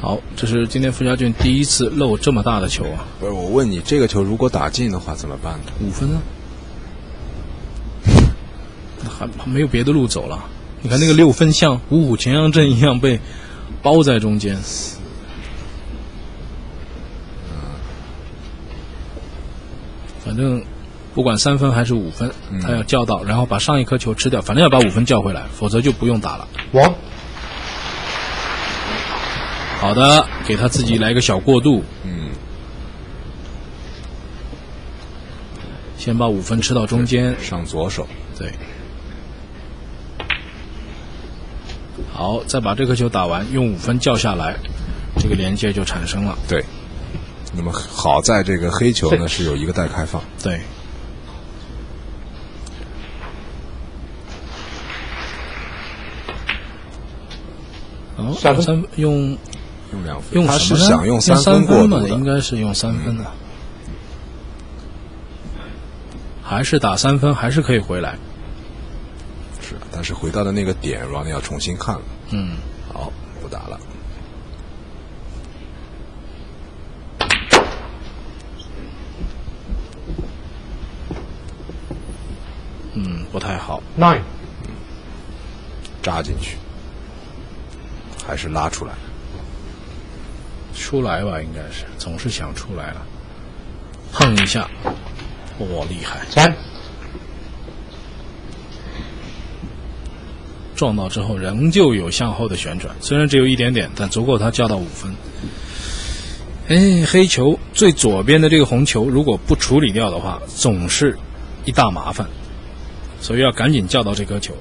好，这是今天傅家俊第一次漏这么大的球啊！不是，我问你，这个球如果打进的话怎么办呢？五分啊，还还没有别的路走了。你看那个六分像五虎前阳阵一样被包在中间。反正不管三分还是五分，他要叫到，然后把上一颗球吃掉，反正要把五分叫回来，否则就不用打了。One. 好的，给他自己来个小过渡，嗯，先把五分吃到中间，上左手，对。好，再把这颗球打完，用五分叫下来，这个连接就产生了。对。那么好在这个黑球呢是有一个待开放，对。哦，三分三用用两分，用他是想用三分过嘛，渡的，应该是用三分的，还是打三分，还是可以回来。是，但是回到的那个点，Ronnie 要重新看了。嗯，好，不打了。嗯，不太好。Nine. 扎进去，还是拉出来？出来吧，应该是总是想出来了，碰一下，我，厉害！Ten. 撞到之后仍旧有向后的旋转，虽然只有一点点，但足够他叫到五分。哎，黑球最左边的这个红球，如果不处理掉的话，总是一大麻烦，所以要赶紧叫到这颗球。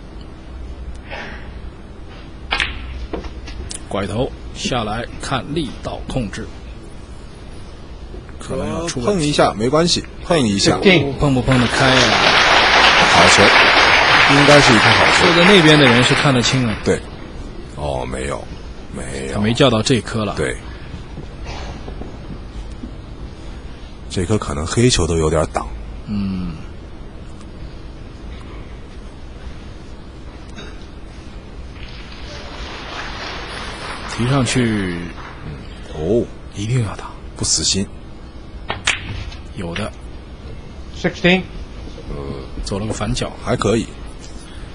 拐头下来看力道控制，可能要出碰一下没关系，碰一下.碰不碰得开呀、好球，应该是一颗好球。坐在那边的人是看得清啊，对，哦，没有，没有，他没叫到这颗了。对，这颗可能黑球都有点挡。嗯，提上去哦，一定要打，不死心，有的 Sixteen. 呃走了个反脚，还可以。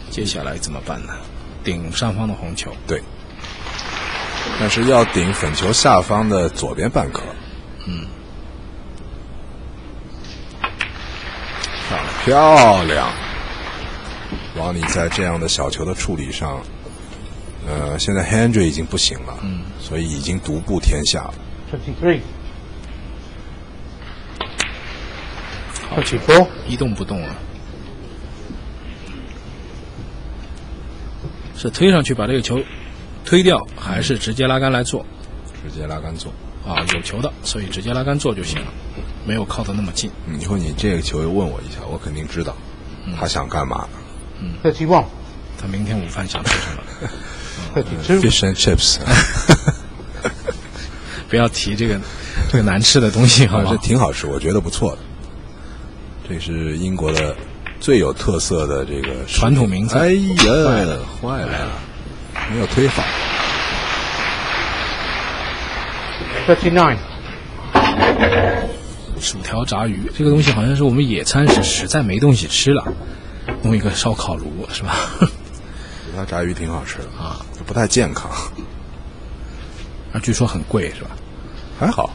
接下来怎么办呢？顶上方的红球，对，但是要顶粉球下方的左边半颗。漂亮。漂亮。王尼在这样的小球的处理上，呃，现在 Hendry 已经不行了，嗯，所以已经独步天下了。Twenty-three. 好球，Twenty-four. 一动不动了。是推上去把这个球推掉，还是直接拉杆来做？直接拉杆做。啊，有球的，所以直接拉杆做就行了，没有靠的那么近。你说你这个球又问我一下，我肯定知道他想干嘛。Thirty-one. 他明天午饭想吃什么？Fish and chips，不要提这个这个难吃的东西，好啊，这？挺好吃，我觉得不错的。这是英国的最有特色的这个传统名菜哎呀，坏了，坏了，没有推好。Thirty-nine. 薯条炸鱼这个东西好像是我们野餐时实在没东西吃了，弄一个烧烤炉是吧？它炸鱼挺好吃的啊，不太健康，啊，据说很贵是吧？还好。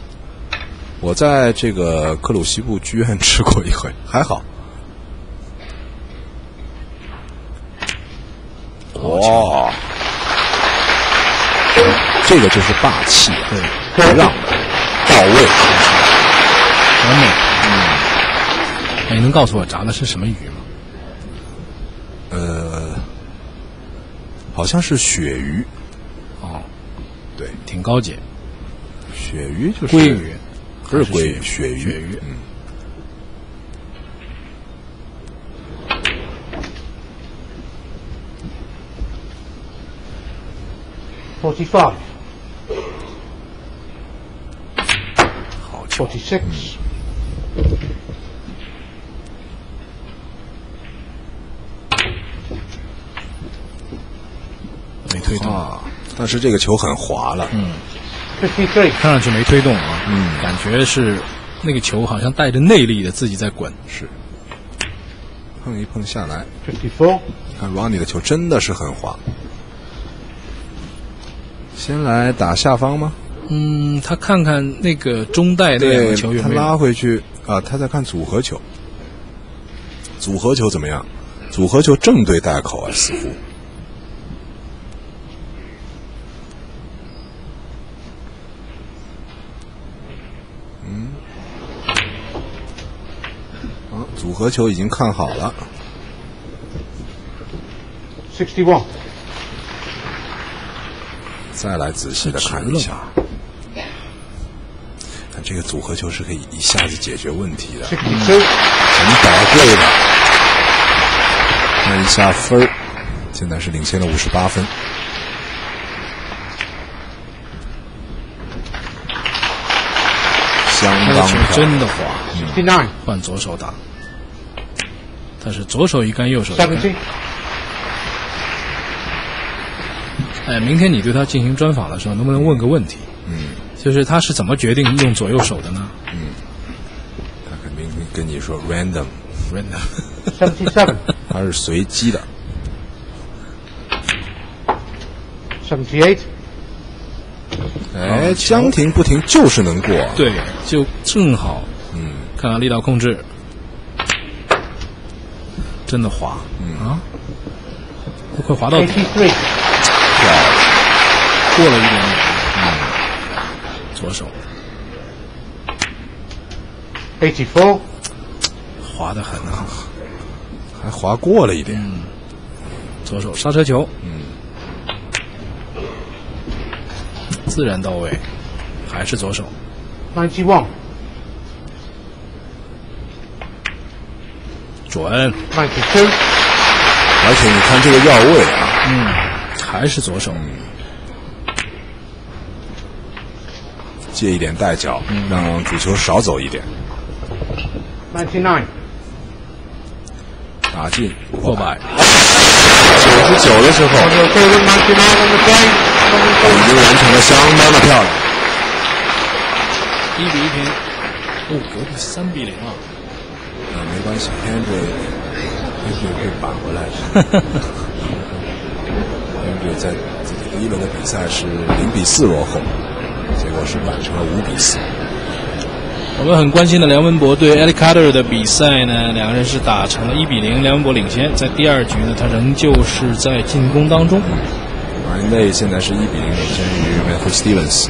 我在这个克鲁西布剧院吃过一回，还好。哇，这个就是霸气啊！对，让的到位，完美。嗯，哎，你能告诉我炸的是什么鱼吗？呃，好像是鳕鱼，哦，对，挺高级，鳕鱼就是鲑鱼，不是鲑鱼，鳕鱼，鳕鱼。嗯，Forty-five. 好球，Forty-six. 推动。啊，但是这个球很滑了，嗯，看上去没推动啊，嗯感觉是那个球好像带着内力的自己在滚。是碰一碰下来，54. 看 Ronnie 的球真的是很滑。先来打下方吗？嗯，他看看那个中带那两个球有他拉没有？回去啊，他在看组合球。组合球怎么样？组合球正对袋口啊，似乎。组合球已经看好了，sixty one，再来仔细的看一下。看这个组合球是可以一下子解决问题的。很宝贵的。看一下分儿，现在是领先了五十八分。相当漂亮真的滑，69. 换左手打。他是左手一杆，右手一杆。70. 哎，明天你对他进行专访的时候，能不能问个问题？嗯，就是他是怎么决定用左右手的呢嗯他肯定会跟你说 random，？Random，77. 它 是随机的。78. 哎，将停不停就是能过。，对，就正好嗯，看看力道控制，真的滑，嗯。啊，都快滑到底。83. 漂亮。过了一点点，嗯，左手。84. 滑得很啊，还滑过了一点。左手刹车球，嗯，自然到位，还是左手，91. 准，92. 而且你看这个要位啊，嗯还是左手，借一点带脚，让主球少走一点，99. 打进破百，九十九的时候，On your favorite 99 on the plane. 已经完成的相当的漂亮。一比一平，哦，隔壁三比零啊，啊，没关系，Henry Henry 会扳回来的。Henry 在自己第一轮的比赛是零比四落后，结果是扳成了五比四。我们很关心的梁文博对 Ellie Carter 的比赛呢，两个人是打成了一比零，梁文博领先。在第二局呢，他仍旧是在进攻当中。Day 现在是一比零领先于 Matthew Stevens。